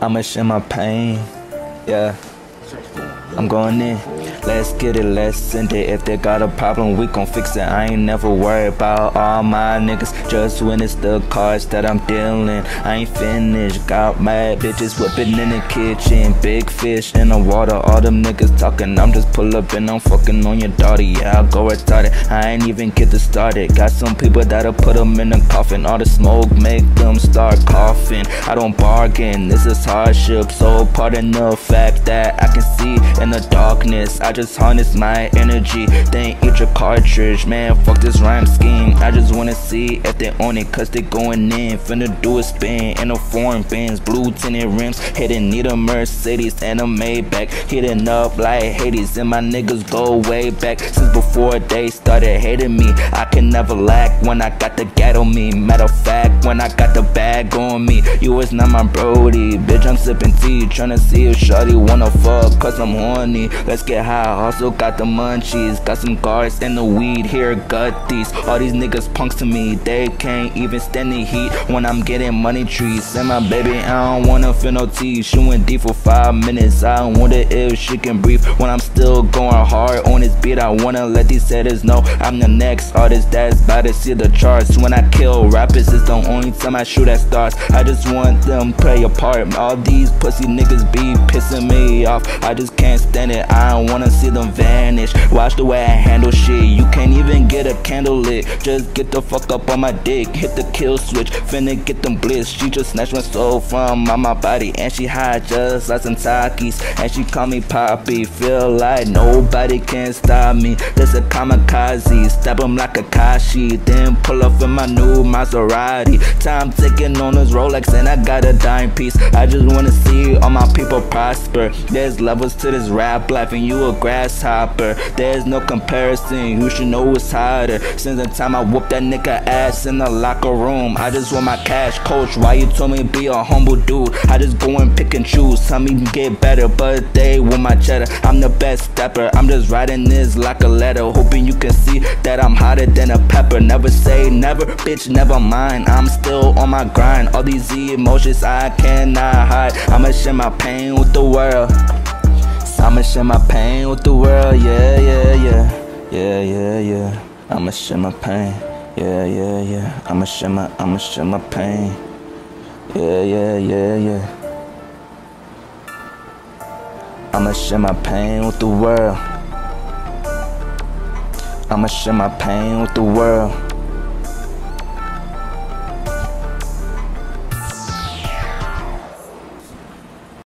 I'ma share my pain. Yeah. I'm going in. Let's get it, let's send it. If they got a problem, we gon' fix it. I ain't never worried about all my niggas. Just when it's the cards that I'm dealing. I ain't finished. Got mad bitches whipping in the kitchen. Big fish in the water. All them niggas talking. I'm just pull up and I'm fucking on your daughter. Yeah, I go retarded. I ain't even get to start it. Got some people that'll put them in the coffin. All the smoke make them start coughing. I don't bargain. This is hardship. So pardon the fact that I can see in the darkness. I just harness my energy, then eat your cartridge. Man, fuck this rhyme scheme. I just wanna see if they own it, cause they going in. Finna do a spin in a foreign Benz, blue tinted rims. Hitting need a Mercedes and a Maybach. Hitting up like Hades, and my niggas go way back. Since before they started hating me, I can never lack when I got the gat on me. Matter of fact, when I got the bag on me, you was not my Brody. Bitch, I'm sipping tea, tryna see if Shawty wanna fuck, cause I'm horny. Let's get high, also got the munchies. Got some guards and the weed here, gut these. All these niggas punks to me, they can't even stand the heat when I'm getting money trees. And my baby, I don't wanna feel no tea. Shooting deep for five minutes. I wonder if she can breathe when I'm still going hard on this beat. I wanna let these haters know I'm the next artist that's about to see the charts. When I kill rappers, it's the only time I shoot at stars. I just want them play a part. All these pussy niggas be pissing me off. I just can't stand it. I don't wanna see them vanish. Watch the way I handle shit. You can't even get a candle lit. Just get the fuck up on my dick. Hit the kill switch. Finna get them bliss. She just snatched my soul from on my body. And she high just like some Takis. And she call me Poppy. Feel like nobody can stop me. This a kamikaze. Stab him like a Kashi. Then pull up in my new Maserati. Time ticking on this Rolex. And I got a dime piece. I just wanna see all my people prosper. There's levels to this rap life. And you a grasshopper. There's no comparison. You should know it's hotter. Since the time I whooped that nigga ass in the locker room. I just want my cash, coach. Why you told me be a humble dude? I just go and pick and choose. Tell me to get better, but they want my cheddar. I'm the best stepper. I'm just writing this like a letter. Hoping you can see that I'm hotter than a pepper. Never say never, bitch, never mind. I'm still on my grind. All these emotions I cannot hide. I'ma share my pain with the world. I'ma share my pain with the world, yeah, yeah, yeah, yeah, yeah, yeah. I'ma share my pain, yeah, yeah, yeah. I'ma share my, I'ma share my pain, yeah, yeah, yeah, yeah. I'ma share my pain with the world. I'ma share my pain with the world.